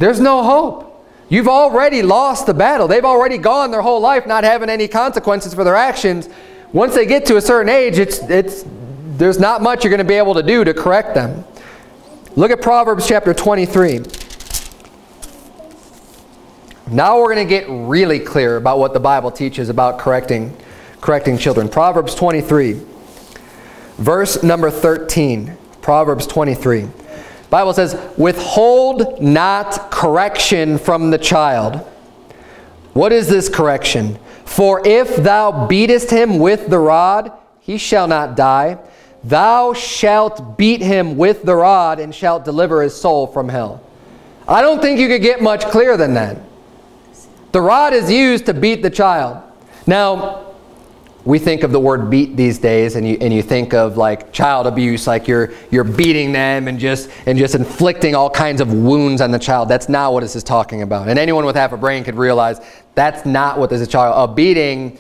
there's no hope. You've already lost the battle. They've already gone their whole life not having any consequences for their actions. Once they get to a certain age, it's, it's, there's not much you're going to be able to do to correct them. Look at Proverbs chapter 23. Now we're going to get really clear about what the Bible teaches about correcting, correcting children. Proverbs 23, verse number 13. Proverbs 23. Bible says, withhold not correction from the child. What is this correction? For if thou beatest him with the rod, he shall not die. Thou shalt beat him with the rod and shalt deliver his soul from hell. I don't think you could get much clearer than that. The rod is used to beat the child. Now, we think of the word beat these days and you, and you think of like child abuse, like you're, you're beating them and just, and just inflicting all kinds of wounds on the child. That's not what this is talking about. And anyone with half a brain could realize that's not what this is about. A beating,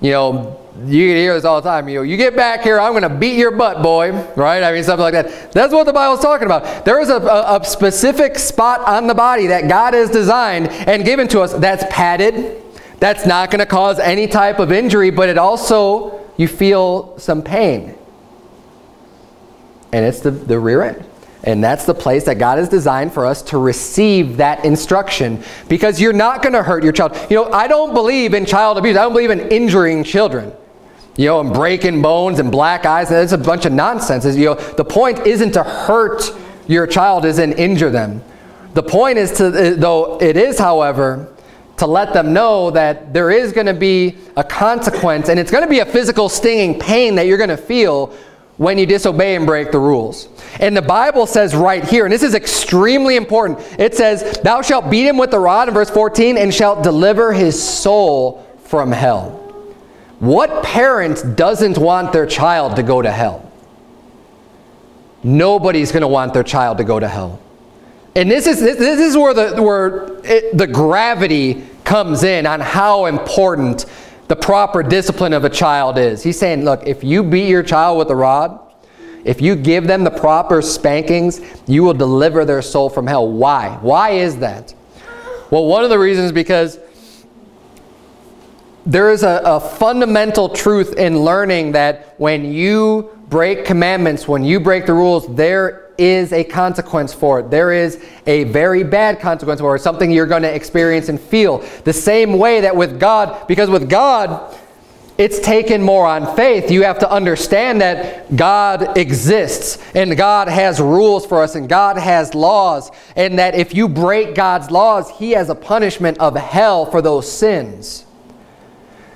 you know, you hear this all the time. You know, you get back here, I'm going to beat your butt, boy. Right? I mean, something like that. That's what the Bible's talking about. There is a, a, a specific spot on the body that God has designed and given to us that's padded, that's not going to cause any type of injury, but it also, you feel some pain. And it's the, the rear end. And that's the place that God has designed for us to receive that instruction because you're not going to hurt your child. You know, I don't believe in child abuse. I don't believe in injuring children. You know, and breaking bones and black eyes. That's a bunch of nonsense. You know, the point isn't to hurt your child, isn't injure them. The point is to, uh, though it is, however, to let them know that there is going to be a consequence and it's going to be a physical stinging pain that you're going to feel when you disobey and break the rules. And the Bible says right here, and this is extremely important, it says, Thou shalt beat him with the rod in verse 14 and shalt deliver his soul from hell. What parent doesn't want their child to go to hell? Nobody's going to want their child to go to hell. And this is, this, is where, the, where it, the gravity comes in on how important the proper discipline of a child is. He's saying, look, if you beat your child with a rod, if you give them the proper spankings, you will deliver their soul from hell. Why? Why is that? Well, one of the reasons because there is a, a, fundamental truth in learning that when you break commandments, when you break the rules, there is a consequence for it. There is a very bad consequence for it, something you're going to experience and feel. The same way that with God, because with God, it's taken more on faith. You have to understand that God exists and God has rules for us and God has laws and that if you break God's laws, he has a punishment of hell for those sins.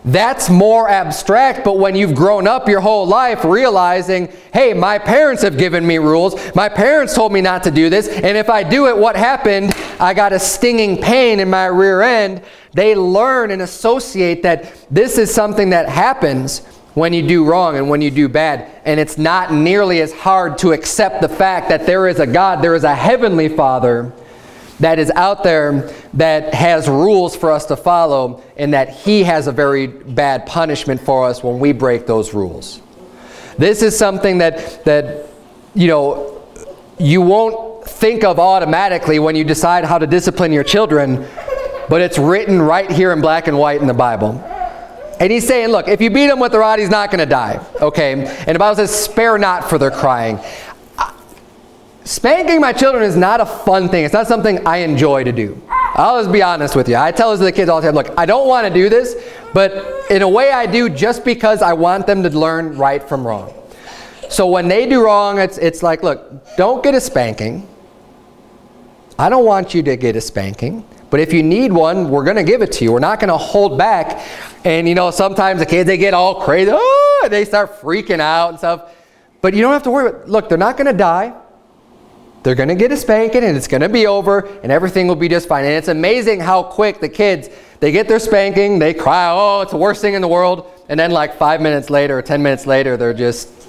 That's more abstract, but when you've grown up your whole life realizing, hey, my parents have given me rules, my parents told me not to do this, and if I do it, what happened? I got a stinging pain in my rear end. They learn and associate that this is something that happens when you do wrong and when you do bad. And it's not nearly as hard to accept the fact that there is a God, there is a heavenly Father that is out there that has rules for us to follow and that he has a very bad punishment for us when we break those rules. This is something that, that you know, you won't think of automatically when you decide how to discipline your children, but it's written right here in black and white in the Bible. And he's saying, look, if you beat him with the rod, he's not going to die. Okay? And the Bible says, spare not for their crying. Spanking my children is not a fun thing. It's not something I enjoy to do. I'll just be honest with you. I tell this to the kids all the time, look, I don't want to do this, but in a way I do just because I want them to learn right from wrong. So when they do wrong, it's, it's like, look, don't get a spanking. I don't want you to get a spanking. But if you need one, we're going to give it to you. We're not going to hold back. And, you know, sometimes the kids, they get all crazy. Oh, they start freaking out and stuff. But you don't have to worry. About, look, they're not going to die. They're going to get a spanking and it's going to be over and everything will be just fine. And it's amazing how quick the kids, they get their spanking, they cry, oh, it's the worst thing in the world. And then like five minutes later or 10 minutes later, they're just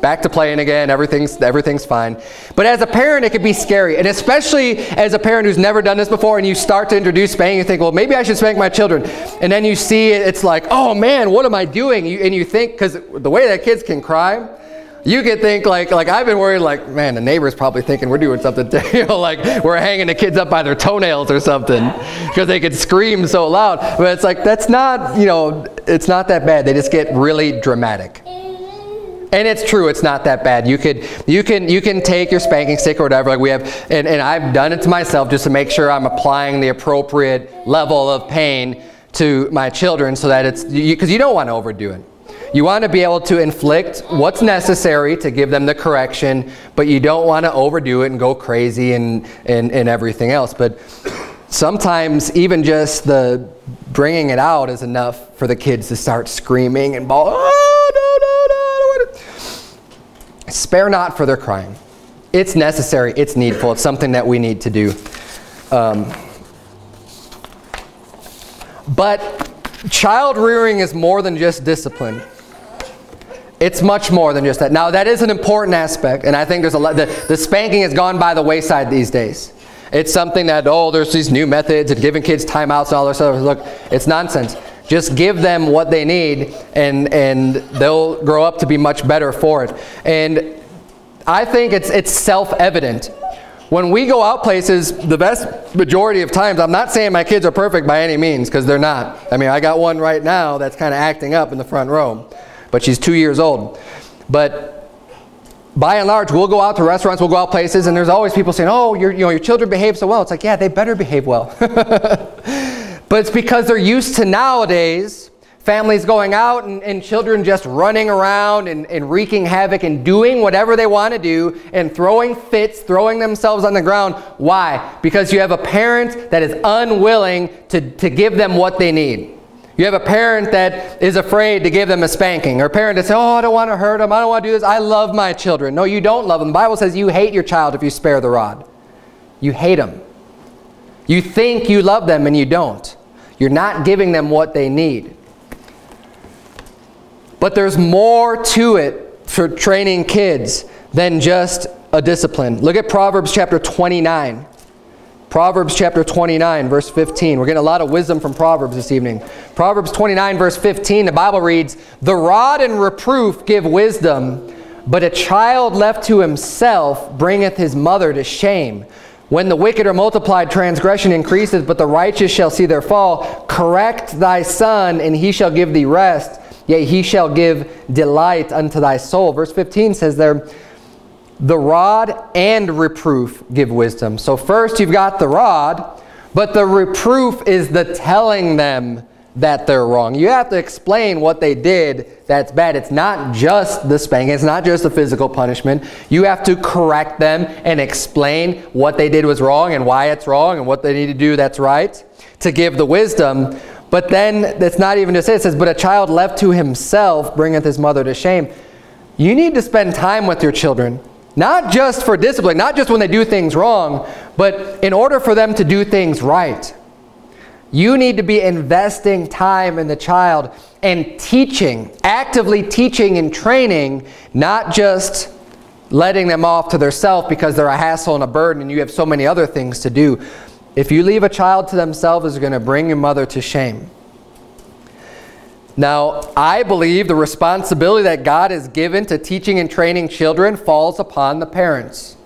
back to playing again. Everything's, everything's fine. But as a parent, it can be scary. And especially as a parent who's never done this before and you start to introduce spanking, you think, well, maybe I should spank my children. And then you see it, it's like, oh man, what am I doing? and you think, because the way that kids can cry, you could think like, like I've been worried like, man, the neighbor's probably thinking we're doing something, *laughs* you know, like we're hanging the kids up by their toenails or something because they could scream so loud. But it's like, that's not, you know, it's not that bad. They just get really dramatic. And it's true, it's not that bad. You could, you can, you can take your spanking stick or whatever, like we have, and, and I've done it to myself just to make sure I'm applying the appropriate level of pain to my children so that it's, because you, you don't want to overdo it. You want to be able to inflict what's necessary to give them the correction, but you don't want to overdo it and go crazy and, and, and everything else. But sometimes even just the bringing it out is enough for the kids to start screaming and bawl, oh, no, no, no, Spare not for their crying. It's necessary. It's needful. It's something that we need to do. Um, but child rearing is more than just discipline. It's much more than just that. Now, that is an important aspect, and I think there's a lot, the, the spanking has gone by the wayside these days. It's something that, oh, there's these new methods and giving kids timeouts and all this stuff. Look, it's nonsense. Just give them what they need, and, and they'll grow up to be much better for it. And I think it's, it's self-evident. When we go out places, the vast majority of times, I'm not saying my kids are perfect by any means, because they're not. I mean, I got one right now that's kind of acting up in the front row but she's two years old. But by and large, we'll go out to restaurants, we'll go out places, and there's always people saying, oh, your, you know, your children behave so well. It's like, yeah, they better behave well. *laughs* but it's because they're used to nowadays families going out and, and children just running around and, and wreaking havoc and doing whatever they want to do and throwing fits, throwing themselves on the ground. Why? Because you have a parent that is unwilling to, to give them what they need. You have a parent that is afraid to give them a spanking, or a parent that says, oh, I don't want to hurt them, I don't want to do this, I love my children. No, you don't love them. The Bible says you hate your child if you spare the rod. You hate them. You think you love them and you don't. You're not giving them what they need. But there's more to it for training kids than just a discipline. Look at Proverbs chapter 29. Proverbs chapter 29, verse 15. We're getting a lot of wisdom from Proverbs this evening. Proverbs 29, verse 15, the Bible reads, The rod and reproof give wisdom, but a child left to himself bringeth his mother to shame. When the wicked are multiplied, transgression increases, but the righteous shall see their fall. Correct thy son, and he shall give thee rest Yea, he shall give delight unto thy soul. Verse 15 says there, the rod and reproof give wisdom. So first you've got the rod, but the reproof is the telling them that they're wrong. You have to explain what they did that's bad. It's not just the spanking. It's not just the physical punishment. You have to correct them and explain what they did was wrong and why it's wrong and what they need to do that's right to give the wisdom. But then it's not even just it. It says, but a child left to himself bringeth his mother to shame. You need to spend time with your children. Not just for discipline, not just when they do things wrong, but in order for them to do things right. You need to be investing time in the child and teaching, actively teaching and training, not just letting them off to their self because they're a hassle and a burden and you have so many other things to do. If you leave a child to themselves, it's going to bring your mother to shame. Now, I believe the responsibility that God has given to teaching and training children falls upon the parents.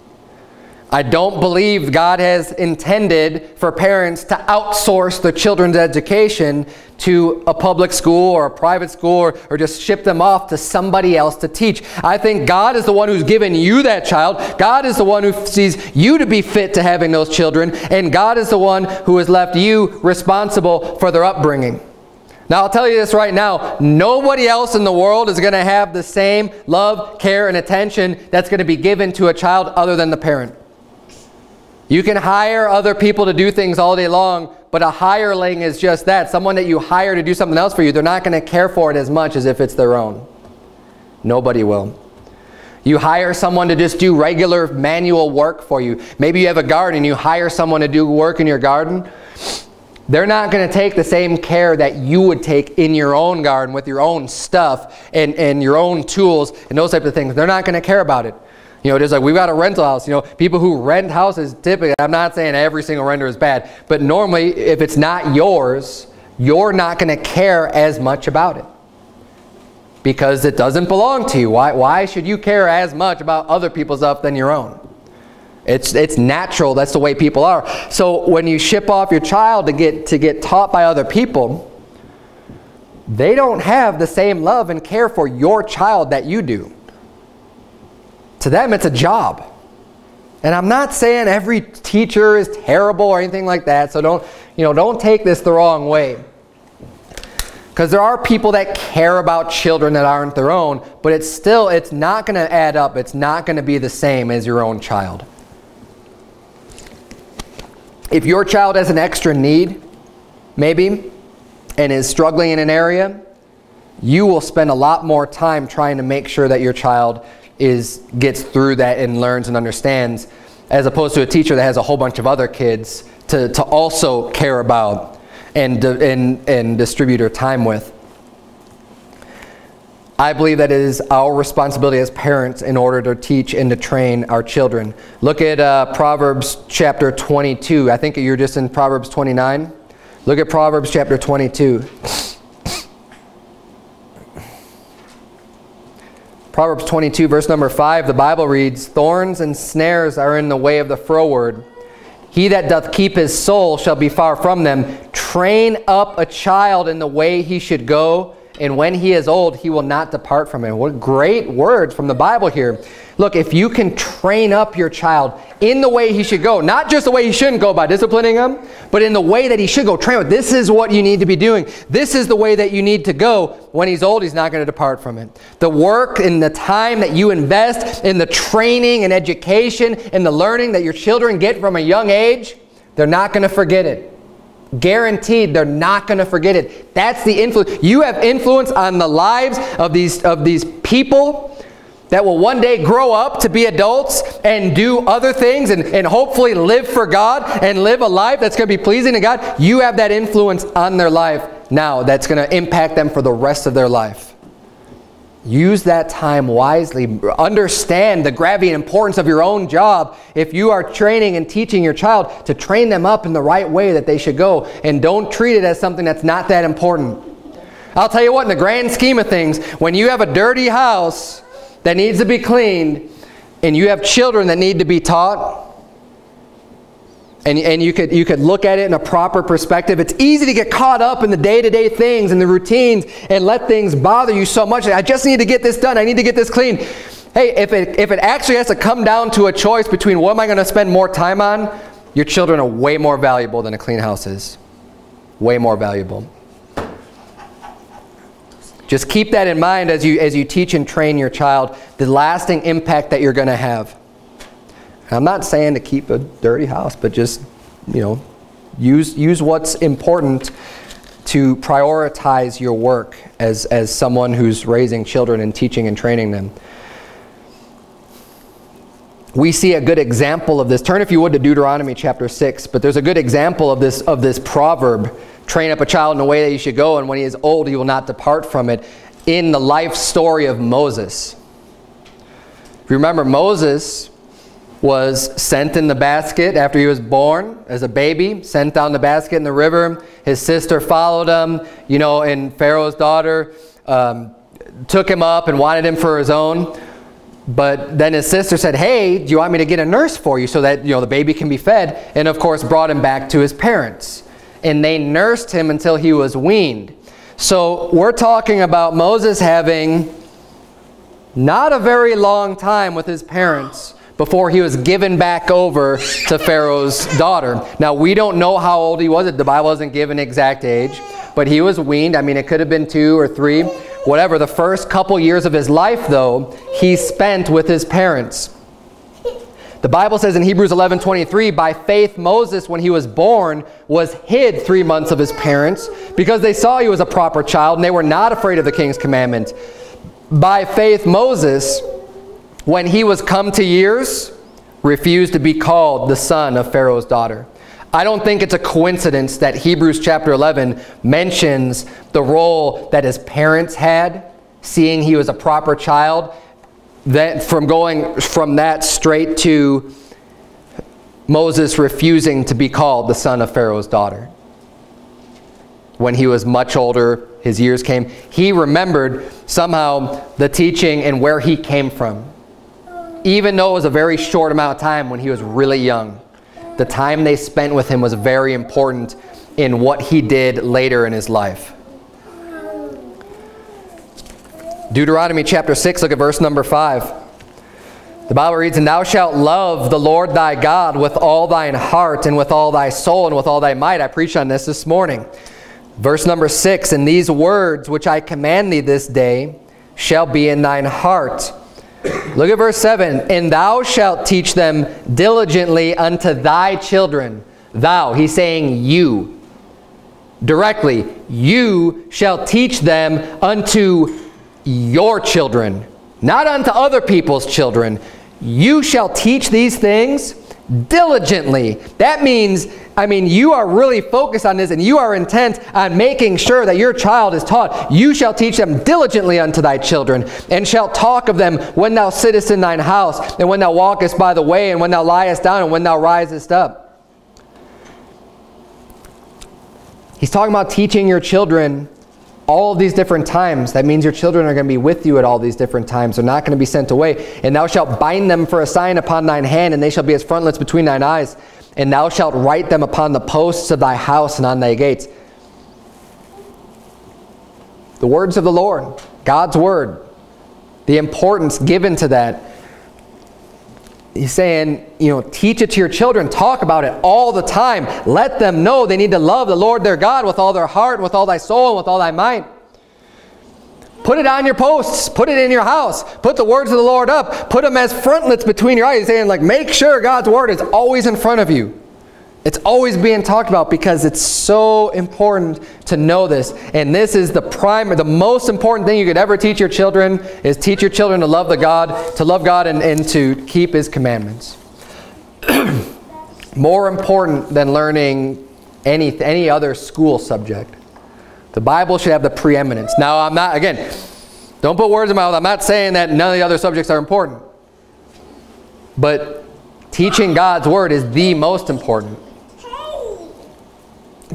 I don't believe God has intended for parents to outsource the children's education to a public school or a private school or, or, just ship them off to somebody else to teach. I think God is the one who's given you that child. God is the one who sees you to be fit to having those children. And God is the one who has left you responsible for their upbringing. Now, I'll tell you this right now. Nobody else in the world is going to have the same love, care, and attention that's going to be given to a child other than the parent. You can hire other people to do things all day long, but a hireling is just that. Someone that you hire to do something else for you, they're not going to care for it as much as if it's their own. Nobody will. You hire someone to just do regular manual work for you. Maybe you have a garden, you hire someone to do work in your garden. They're not going to take the same care that you would take in your own garden with your own stuff and, and your own tools and those types of things. They're not going to care about it. You know, just like we've got a rental house. You know, people who rent houses typically, I'm not saying every single renter is bad, but normally if it's not yours, you're not going to care as much about it because it doesn't belong to you. Why, why should you care as much about other people's stuff than your own? It's, it's natural. That's the way people are. So when you ship off your child to get, to get taught by other people, they don't have the same love and care for your child that you do. To them, it's a job. And I'm not saying every teacher is terrible or anything like that, so don't, you know, don't take this the wrong way. Because there are people that care about children that aren't their own, but it's still, it's not going to add up. It's not going to be the same as your own child. If your child has an extra need, maybe, and is struggling in an area, you will spend a lot more time trying to make sure that your child is gets through that and learns and understands as opposed to a teacher that has a whole bunch of other kids to, to also care about and, and, and distribute her time with. I believe that it is our responsibility as parents in order to teach and to train our children. Look at uh, Proverbs chapter 22. I think you're just in Proverbs 29. Look at Proverbs chapter 22. Proverbs 22, verse number 5, the Bible reads, Thorns and snares are in the way of the froward. He that doth keep his soul shall be far from them. Train up a child in the way he should go, and when he is old, he will not depart from it. What great words from the Bible here. Look, if you can train up your child in the way he should go, not just the way he shouldn't go by disciplining him, but in the way that he should go, train him. This is what you need to be doing. This is the way that you need to go. When he's old, he's not going to depart from it. The work and the time that you invest in the training and education and the learning that your children get from a young age, they're not going to forget it. Guaranteed, they're not going to forget it. That's the influence. You have influence on the lives of these, of these people that will one day grow up to be adults and do other things and, and hopefully live for God and live a life that's going to be pleasing to God. You have that influence on their life now that's going to impact them for the rest of their life. Use that time wisely. Understand the gravity and importance of your own job if you are training and teaching your child to train them up in the right way that they should go. And don't treat it as something that's not that important. I'll tell you what, in the grand scheme of things, when you have a dirty house that needs to be cleaned and you have children that need to be taught, and, and you, could, you could look at it in a proper perspective. It's easy to get caught up in the day-to-day -day things and the routines and let things bother you so much. I just need to get this done. I need to get this clean. Hey, if it, if it actually has to come down to a choice between what am I going to spend more time on, your children are way more valuable than a clean house is. Way more valuable. Just keep that in mind as you, as you teach and train your child, the lasting impact that you're going to have. I'm not saying to keep a dirty house, but just, you know, use, use what's important to prioritize your work as, as someone who's raising children and teaching and training them. We see a good example of this. Turn, if you would, to Deuteronomy chapter 6. But there's a good example of this, of this proverb. Train up a child in the way that he should go, and when he is old, he will not depart from it. In the life story of Moses. Remember, Moses was sent in the basket after he was born as a baby, sent down the basket in the river. His sister followed him, you know, and Pharaoh's daughter um, took him up and wanted him for his own. But then his sister said, hey, do you want me to get a nurse for you so that, you know, the baby can be fed? And of course brought him back to his parents. And they nursed him until he was weaned. So we're talking about Moses having not a very long time with his parents before he was given back over to Pharaoh's daughter. Now, we don't know how old he was. The Bible doesn't give an exact age, but he was weaned. I mean, it could have been two or three, whatever. The first couple years of his life, though, he spent with his parents. The Bible says in Hebrews 11, 23, by faith Moses, when he was born, was hid three months of his parents because they saw he was a proper child and they were not afraid of the king's commandment. By faith Moses when he was come to years, refused to be called the son of Pharaoh's daughter. I don't think it's a coincidence that Hebrews chapter 11 mentions the role that his parents had, seeing he was a proper child, that from going from that straight to Moses refusing to be called the son of Pharaoh's daughter. When he was much older, his years came, he remembered somehow the teaching and where he came from even though it was a very short amount of time when he was really young. The time they spent with him was very important in what he did later in his life. Deuteronomy chapter 6, look at verse number 5. The Bible reads, And thou shalt love the Lord thy God with all thine heart and with all thy soul and with all thy might. I preached on this this morning. Verse number 6, And these words which I command thee this day shall be in thine heart Look at verse 7. And thou shalt teach them diligently unto thy children. Thou, he's saying you. Directly, you shall teach them unto your children, not unto other people's children. You shall teach these things diligently. That means I mean, you are really focused on this and you are intent on making sure that your child is taught. You shall teach them diligently unto thy children and shalt talk of them when thou sittest in thine house and when thou walkest by the way and when thou liest down and when thou risest up. He's talking about teaching your children all of these different times. That means your children are going to be with you at all these different times. They're not going to be sent away. And thou shalt bind them for a sign upon thine hand, and they shall be as frontlets between thine eyes and thou shalt write them upon the posts of thy house and on thy gates. the words of the Lord, God's word, the importance given to that. He's saying, you know, teach it to your children. Talk about it all the time. Let them know they need to love the Lord their God with all their heart, with all thy soul, and with all thy might. Put it on your posts. Put it in your house. Put the words of the Lord up. Put them as frontlets between your eyes. He's saying, like, make sure God's word is always in front of you. It's always being talked about because it's so important to know this. And this is the prime, the most important thing you could ever teach your children is teach your children to love the God, to love God and, and to keep His commandments. *clears throat* More important than learning any, any other school subject. The Bible should have the preeminence. Now, I'm not, again, don't put words in my mouth. I'm not saying that none of the other subjects are important. But teaching God's Word is the most important.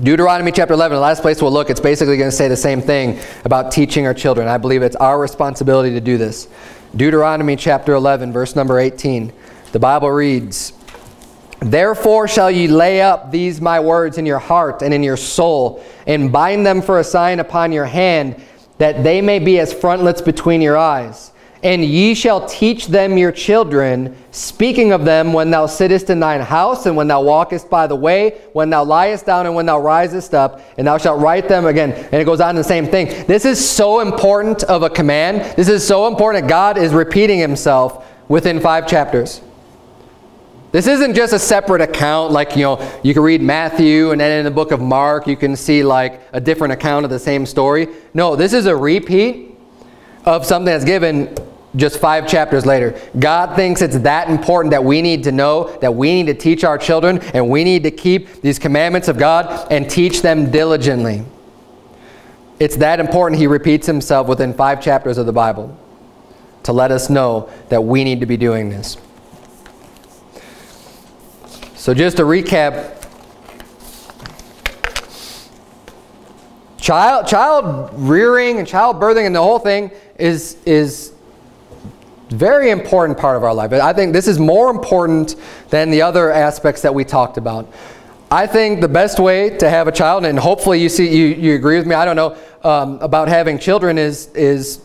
Deuteronomy chapter 11, the last place we'll look, it's basically going to say the same thing about teaching our children. I believe it's our responsibility to do this. Deuteronomy chapter 11, verse number 18. The Bible reads, Therefore shall ye lay up these my words in your heart and in your soul, and bind them for a sign upon your hand, that they may be as frontlets between your eyes. And ye shall teach them your children, speaking of them when thou sittest in thine house, and when thou walkest by the way, when thou liest down, and when thou risest up, and thou shalt write them again. And it goes on the same thing. This is so important of a command. This is so important. God is repeating himself within five chapters. This isn't just a separate account like, you know, you can read Matthew and then in the book of Mark you can see like a different account of the same story. No, this is a repeat of something that's given just five chapters later. God thinks it's that important that we need to know, that we need to teach our children, and we need to keep these commandments of God and teach them diligently. It's that important he repeats himself within five chapters of the Bible to let us know that we need to be doing this. So just to recap, child, child rearing and child birthing and the whole thing is, is very important part of our life. But I think this is more important than the other aspects that we talked about. I think the best way to have a child, and hopefully you see you, you agree with me, I don't know, um, about having children is, is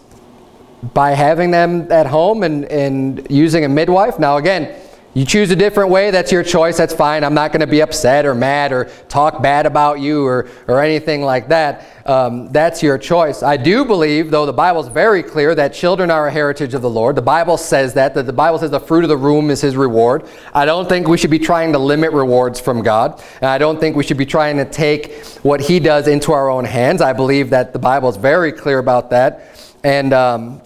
by having them at home and, and using a midwife. Now again, you choose a different way, that's your choice, that's fine. I'm not going to be upset or mad or talk bad about you or, or anything like that. Um, that's your choice. I do believe, though the Bible is very clear, that children are a heritage of the Lord. The Bible says that, that the Bible says the fruit of the womb is his reward. I don't think we should be trying to limit rewards from God. And I don't think we should be trying to take what he does into our own hands. I believe that the Bible is very clear about that. And, um,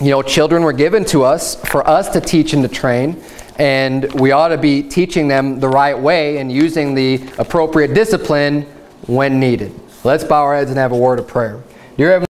you know, children were given to us for us to teach and to train and we ought to be teaching them the right way and using the appropriate discipline when needed. Let's bow our heads and have a word of prayer. Dear Heavenly